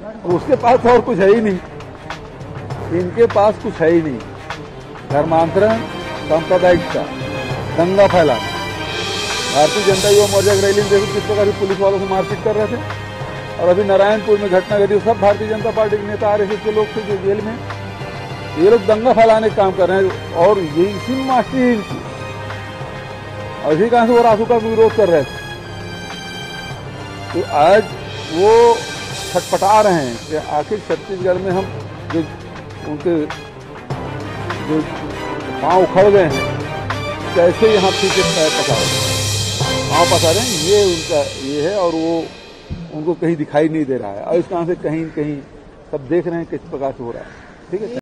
उसके पास और कुछ है ही नहीं। इनके पास कुछ है ही नहीं। धर्मांतरण सांप्रदायिकता दंगा फैलाना। भारतीय जनता युवा मोर्चा की रैली देखो किस प्रकार से पुलिस वालों से मारपीट कर रहे थे। और अभी नारायणपुर में घटना घटी, सब भारतीय जनता पार्टी के नेता आरएसएस के लोग थे जो जेल में। ये लोग दंगा फैलाने का काम कर रहे हैं और ये इसी में मास्टरी इनकी। इसी कारण से वो रासू का विरोध कर रहे थे। तो आज वो छटपटा रहे हैं कि आखिर छत्तीसगढ़ में हम जो उनके जो पाँव उखड़ गए हैं, कैसे यहाँ ठीक पीछे पैर पसारे पाँव हैं, ये उनका ये है और वो उनको कहीं दिखाई नहीं दे रहा है। और इस कारण से कहीं कहीं सब देख रहे हैं किस प्रकार से हो रहा है। ठीक है?